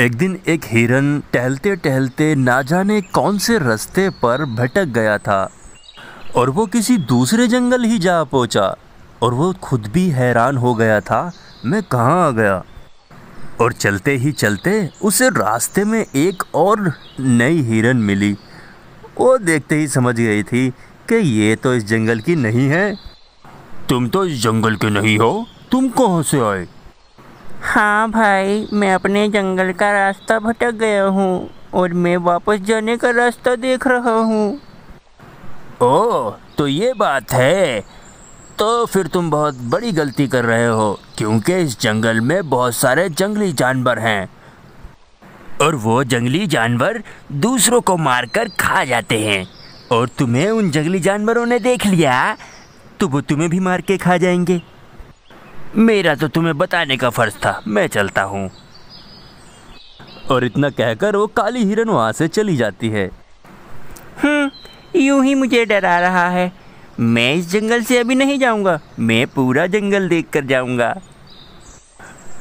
एक दिन एक हिरन टहलते टहलते ना जाने कौन से रास्ते पर भटक गया था और वो किसी दूसरे जंगल ही जा पहुँचा और वो खुद भी हैरान हो गया था, मैं कहाँ आ गया? और चलते ही चलते उसे रास्ते में एक और नई हिरन मिली। वो देखते ही समझ गई थी कि ये तो इस जंगल की नहीं है। तुम तो इस जंगल के नहीं हो, तुम कहाँ से आए? हाँ भाई, मैं अपने जंगल का रास्ता भटक गया हूँ और मैं वापस जाने का रास्ता देख रहा हूँ। ओ तो ये बात है। तो फिर तुम बहुत बड़ी गलती कर रहे हो, क्योंकि इस जंगल में बहुत सारे जंगली जानवर हैं। और वो जंगली जानवर दूसरों को मारकर खा जाते हैं। और तुम्हें उन जंगली जानवरों ने देख लिया तो वो तुम्हें भी मार के खा जाएँगे। मेरा तो तुम्हें बताने का फ़र्ज़ था। मैं चलता हूँ। और इतना कहकर वो काली हिरन वहाँ से चली जाती है। हम्म यूँ ही मुझे डरा रहा है। मैं इस जंगल से अभी नहीं जाऊँगा। मैं पूरा जंगल देख कर जाऊँगा।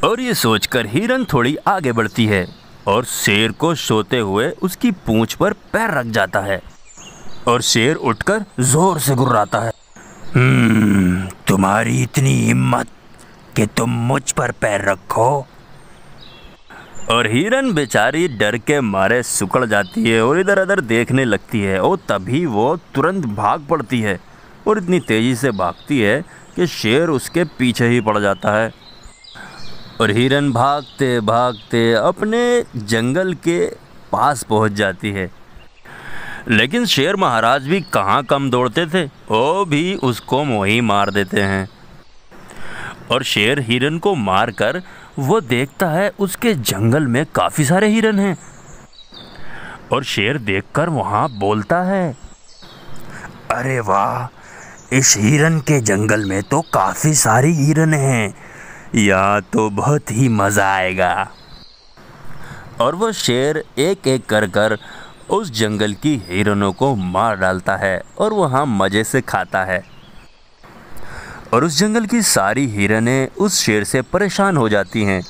और ये सोचकर हिरन थोड़ी आगे बढ़ती है और शेर को सोते हुए उसकी पूंछ पर पैर रख जाता है और शेर उठकर ज़ोर से गुर्राता है। हम्म तुम्हारी इतनी हिम्मत कि तुम मुझ पर पैर रखो। और हिरन बेचारी डर के मारे सुकड़ जाती है और इधर उधर देखने लगती है और तभी वो तुरंत भाग पड़ती है और इतनी तेज़ी से भागती है कि शेर उसके पीछे ही पड़ जाता है। और हिरन भागते भागते अपने जंगल के पास पहुँच जाती है। लेकिन शेर महाराज भी कहाँ कम दौड़ते थे, वो भी उसको मोही मार देते हैं। और शेर हिरन को मारकर वो देखता है उसके जंगल में काफ़ी सारे हिरन हैं। और शेर देखकर वहाँ बोलता है, अरे वाह, इस हिरन के जंगल में तो काफ़ी सारी हिरन हैं। या तो बहुत ही मज़ा आएगा। और वो शेर एक एक कर कर उस जंगल की हिरनों को मार डालता है और वहाँ मज़े से खाता है। और उस जंगल की सारी हिरनें उस शेर से परेशान हो जाती हैं।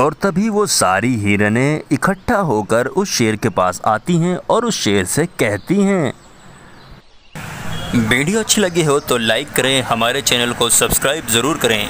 और तभी वो सारी हिरने इकट्ठा होकर उस शेर के पास आती हैं और उस शेर से कहती हैं। वीडियो अच्छी लगी हो तो लाइक करें, हमारे चैनल को सब्सक्राइब ज़रूर करें।